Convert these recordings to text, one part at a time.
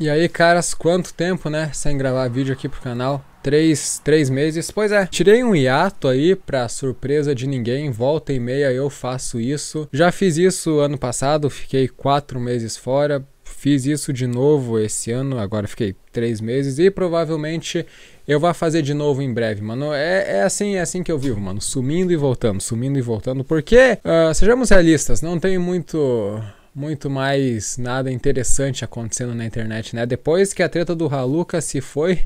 E aí, caras, quanto tempo, né, sem gravar vídeo aqui pro canal? Três, três meses. Pois é, tirei um hiato aí pra surpresa de ninguém. Volta e meia eu faço isso. Já fiz isso ano passado, fiquei quatro meses fora. Fiz isso de novo esse ano, agora fiquei três meses e provavelmente eu vou fazer de novo em breve, mano. É, é assim, é assim que eu vivo, mano. Sumindo e voltando, sumindo e voltando. Porque, uh, sejamos realistas, não tem muito muito mais nada interessante acontecendo na internet, né? Depois que a treta do Haluka se foi,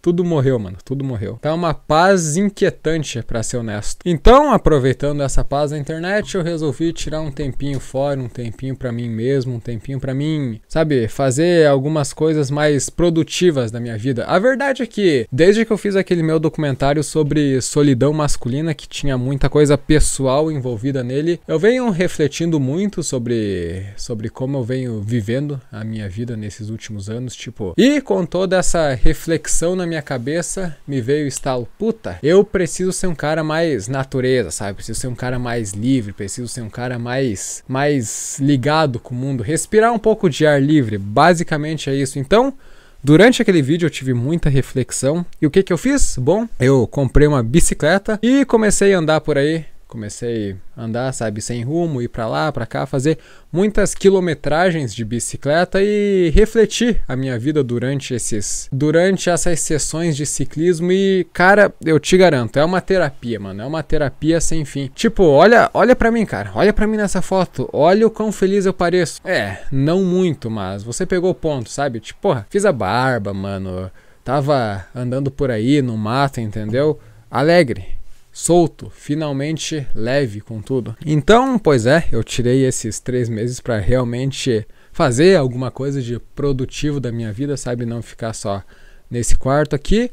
tudo morreu, mano. Tudo morreu. Tá uma paz inquietante, para ser honesto. Então, aproveitando essa paz da internet, eu resolvi tirar um tempinho fora, um tempinho para mim mesmo, um tempinho para mim, sabe, fazer algumas coisas mais produtivas da minha vida. A verdade é que, desde que eu fiz aquele meu documentário sobre solidão masculina, que tinha muita coisa pessoal envolvida nele, eu venho refletindo muito sobre, sobre como eu venho vivendo a minha vida nesses últimos anos, tipo, e com toda essa reflexão na minha cabeça me veio o estalo, puta, eu preciso ser um cara mais natureza, sabe? Preciso ser um cara mais livre, preciso ser um cara mais mais ligado com o mundo, respirar um pouco de ar livre, basicamente é isso. Então, Durante aquele vídeo eu tive muita reflexão e o que que eu fiz? Bom, eu comprei uma bicicleta e comecei a andar por aí comecei a andar, sabe, sem rumo, ir para lá, para cá, fazer muitas quilometragens de bicicleta e refletir a minha vida durante esses durante essas sessões de ciclismo e cara, eu te garanto, é uma terapia, mano, é uma terapia sem fim. Tipo, olha, olha para mim, cara. Olha para mim nessa foto. Olha o quão feliz eu pareço. É, não muito, mas você pegou o ponto, sabe? Tipo, porra, fiz a barba, mano. Tava andando por aí no mato, entendeu? Alegre solto, finalmente leve com tudo. Então, pois é, eu tirei esses três meses para realmente fazer alguma coisa de produtivo da minha vida, sabe? Não ficar só nesse quarto aqui.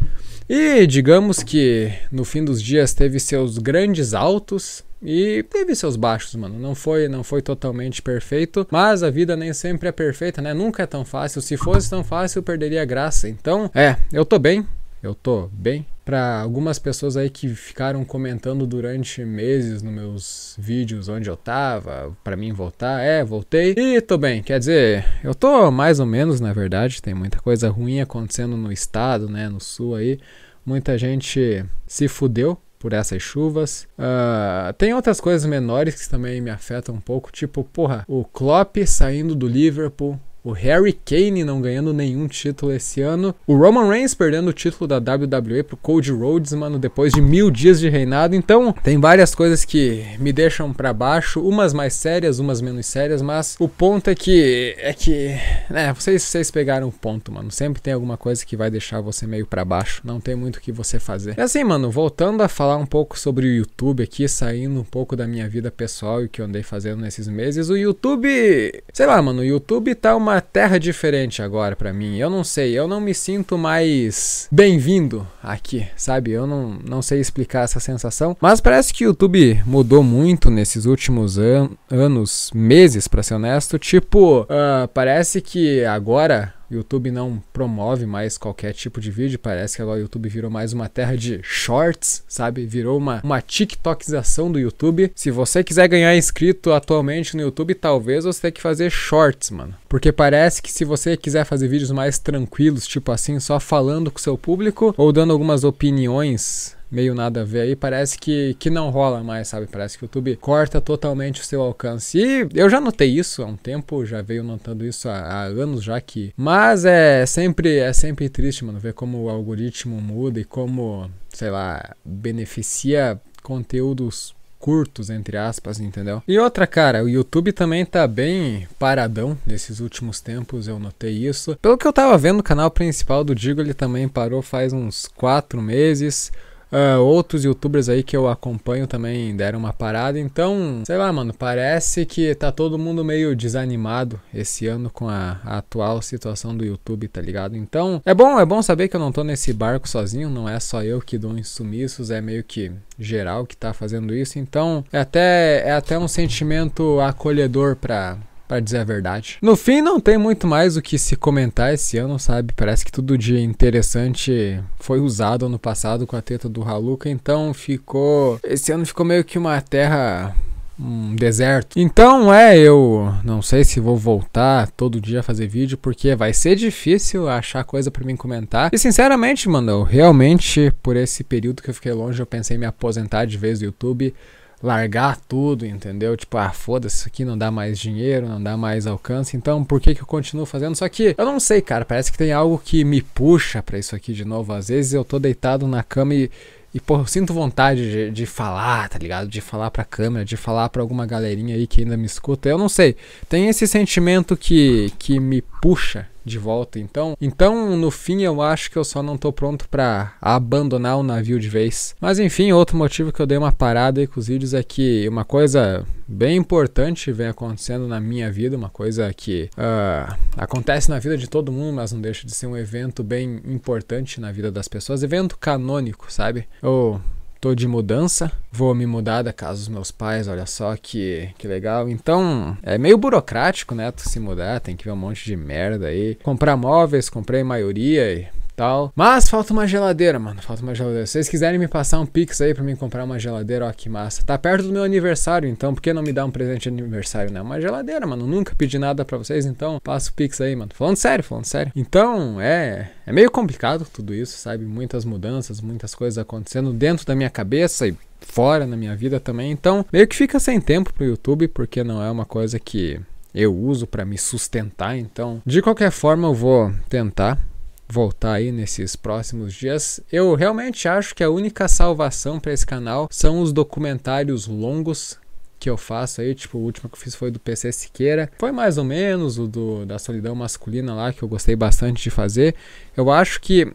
E digamos que no fim dos dias teve seus grandes altos e teve seus baixos, mano. Não foi, não foi totalmente perfeito, mas a vida nem sempre é perfeita, né? Nunca é tão fácil. Se fosse tão fácil, eu perderia a graça. Então, é, eu tô bem, eu tô bem. Para algumas pessoas aí que ficaram comentando durante meses nos meus vídeos onde eu tava, para mim voltar, é, voltei e tô bem. Quer dizer, eu tô mais ou menos, na verdade, tem muita coisa ruim acontecendo no estado, né, no sul aí. Muita gente se fudeu por essas chuvas. Uh, tem outras coisas menores que também me afetam um pouco, tipo, porra, o Klopp saindo do Liverpool, o Harry Kane não ganhando nenhum título esse ano, o Roman Reigns perdendo o título da WWE pro Cody Rhodes, mano, depois de mil dias de reinado. Então, tem várias coisas que me deixam para baixo, umas mais sérias, umas menos sérias, mas o ponto é que é que, né, vocês, vocês pegaram o ponto, mano. Sempre tem alguma coisa que vai deixar você meio para baixo, não tem muito o que você fazer. E assim, mano, voltando a falar um pouco sobre o YouTube aqui, saindo um pouco da minha vida pessoal e o que eu andei fazendo nesses meses, o YouTube, sei lá, mano, o YouTube tá uma uma terra diferente agora para mim. Eu não sei, eu não me sinto mais bem-vindo aqui, sabe? Eu não, não sei explicar essa sensação, mas parece que o YouTube mudou muito nesses últimos an anos, meses, para ser honesto. Tipo, uh, parece que agora YouTube não promove mais qualquer tipo de vídeo. Parece que agora o YouTube virou mais uma terra de shorts, sabe? Virou uma, uma TikTokização do YouTube. Se você quiser ganhar inscrito atualmente no YouTube, talvez você tenha que fazer shorts, mano. Porque parece que se você quiser fazer vídeos mais tranquilos, tipo assim, só falando com seu público ou dando algumas opiniões meio nada a ver aí, parece que, que não rola mais, sabe? Parece que o YouTube corta totalmente o seu alcance. E eu já notei isso há um tempo, já veio notando isso há, há anos já que. Mas é sempre, é sempre triste, mano, ver como o algoritmo muda e como, sei lá, beneficia conteúdos curtos, entre aspas, entendeu? E outra, cara, o YouTube também tá bem paradão nesses últimos tempos, eu notei isso. Pelo que eu tava vendo, o canal principal do Digo, ele também parou faz uns quatro meses. Uh, outros youtubers aí que eu acompanho também deram uma parada. Então, sei lá, mano, parece que tá todo mundo meio desanimado esse ano com a, a, atual situação do YouTube, tá ligado? Então, é bom, é bom saber que eu não tô nesse barco sozinho, não é só eu que dou uns sumiços, é meio que geral que tá fazendo isso. Então, é até, é até um sentimento acolhedor pra para dizer a verdade. No fim, não tem muito mais o que se comentar esse ano, sabe? Parece que tudo de interessante foi usado ano passado com a teta do Haluka, então ficou. Esse ano ficou meio que uma terra um deserto. Então, é, eu não sei se vou voltar todo dia a fazer vídeo, porque vai ser difícil achar coisa para mim comentar. E sinceramente, mano, eu realmente, por esse período que eu fiquei longe, eu pensei em me aposentar de vez do YouTube largar tudo, entendeu? Tipo, ah, foda-se, isso aqui não dá mais dinheiro, não dá mais alcance, então por que que eu continuo fazendo? Só que eu não sei, cara, parece que tem algo que me puxa para isso aqui de novo. Às vezes eu tô deitado na cama e e, pô, eu sinto vontade de, de falar, tá ligado? De falar pra câmera, de falar pra alguma galerinha aí que ainda me escuta. Eu não sei. Tem esse sentimento que, que me puxa de volta. Então, então no fim eu acho que eu só não tô pronto para abandonar o navio de vez. Mas enfim, outro motivo que eu dei uma parada aí com os vídeos é que uma coisa bem importante vem acontecendo na minha vida, uma coisa que uh, acontece na vida de todo mundo, mas não deixa de ser um evento bem importante na vida das pessoas, evento canônico, sabe? Eu tô de mudança, vou me mudar da casa dos meus pais, olha só que, que legal. Então, é meio burocrático, né, tu se mudar, tem que ver um monte de merda aí. Comprar móveis, comprei maioria tal. Mas falta uma geladeira, mano. Falta uma geladeira. Se vocês quiserem me passar um pix aí pra mim comprar uma geladeira, ó, que massa. Tá perto do meu aniversário, então por que não me dar um presente de aniversário, né? Uma geladeira, mano. Nunca pedi nada pra vocês, então passa o pix aí, mano. Falando sério, falando sério. Então, é. É meio complicado tudo isso, sabe? Muitas mudanças, muitas coisas acontecendo dentro da minha cabeça e fora na minha vida também. Então, meio que fica sem tempo pro YouTube, porque não é uma coisa que eu uso para me sustentar. Então, de qualquer forma, eu vou tentar voltar aí nesses próximos dias. Eu realmente acho que a única salvação para esse canal são os documentários longos que eu faço aí, tipo, o último que eu fiz foi do PC Siqueira. Foi mais ou menos o do, da solidão masculina lá, que eu gostei bastante de fazer. Eu acho que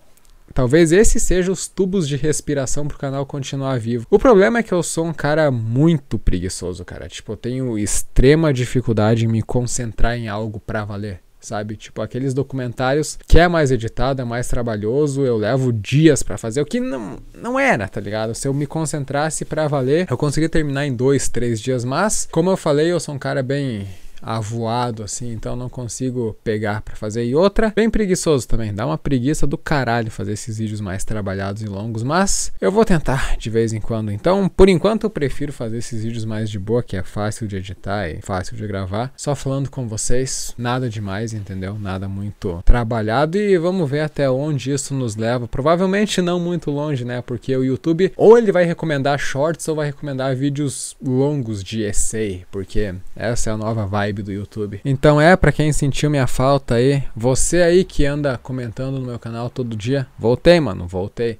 talvez esse seja os tubos de respiração pro canal continuar vivo. O problema é que eu sou um cara muito preguiçoso, cara. Tipo, eu tenho extrema dificuldade em me concentrar em algo para valer sabe? Tipo, aqueles documentários que é mais editado, é mais trabalhoso, eu levo dias para fazer, o que não, não era, tá ligado? Se eu me concentrasse para valer, eu conseguia terminar em dois, três dias, mas, como eu falei, eu sou um cara bem avoado assim, então não consigo pegar para fazer. E outra, bem preguiçoso também, dá uma preguiça do caralho fazer esses vídeos mais trabalhados e longos, mas eu vou tentar de vez em quando. Então, por enquanto eu prefiro fazer esses vídeos mais de boa, que é fácil de editar e fácil de gravar, só falando com vocês, nada demais, entendeu? Nada muito trabalhado e vamos ver até onde isso nos leva. Provavelmente não muito longe, né? Porque o YouTube ou ele vai recomendar shorts ou vai recomendar vídeos longos de essay, porque essa é a nova vibe vibe do YouTube. Então é para quem sentiu minha falta aí, você aí que anda comentando no meu canal todo dia, voltei, mano, voltei.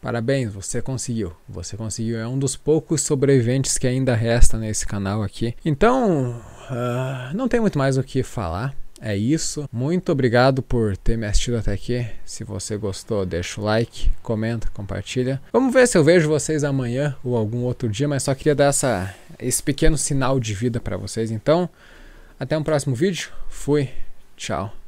Parabéns, você conseguiu. Você conseguiu. É um dos poucos sobreviventes que ainda resta nesse canal aqui. Então, uh, não tem muito mais o que falar. É isso. Muito obrigado por ter me assistido até aqui. Se você gostou, deixa o like, comenta, compartilha. Vamos ver se eu vejo vocês amanhã ou algum outro dia, mas só queria dar essa, esse pequeno sinal de vida para vocês. Então, até um próximo vídeo. Fui. Tchau.